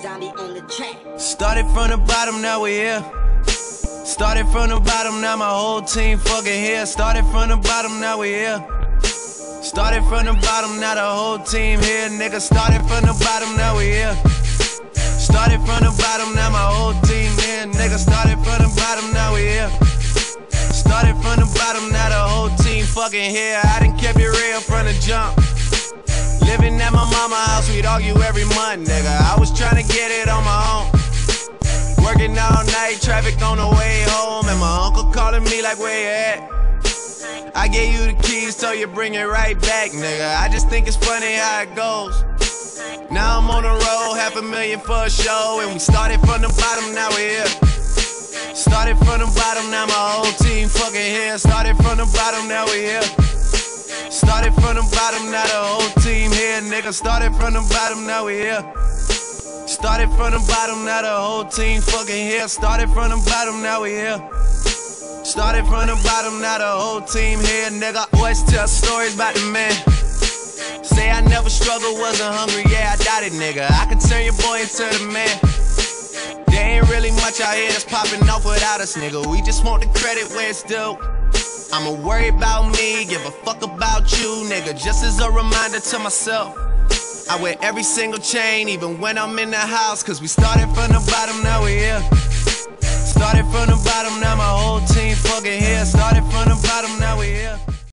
Started from the bottom, now we here. Started from the bottom, now my whole team fucking here. Started from the bottom, now we here. Started from the bottom, now the whole team here, nigga. Started from the bottom, now we here. Started from the bottom, now my whole team here, nigga. Started from the bottom, now we here. Started from the bottom, now the whole team fucking here. I done kept it real from the jump. Living at my mama house, we'd argue every month, nigga. Trying to get it on my own. Working all night, traffic on the way home, and my uncle calling me like, where you at? I gave you the keys, so you bring it right back, nigga. I just think it's funny how it goes. Now I'm on the road, half a million for a show, and we started from the bottom, now we're here. Started from the bottom, now my whole team fucking here. Started from the bottom, now we here. Started from the bottom, now the whole team here, nigga. Started from the bottom, now we here. Started from the bottom, now the whole team fucking here. Started from the bottom, now we here. Started from the bottom, now the whole team here, nigga. Always tell stories about the man. Say I never struggled, wasn't hungry, yeah, I doubt it, nigga. I can turn your boy into the man. There ain't really much out here that's popping off without us, nigga. We just want the credit where it's due. I'ma worry about me, give a fuck about you, nigga. Just as a reminder to myself. I wear every single chain, even when I'm in the house. Cause we started from the bottom, now we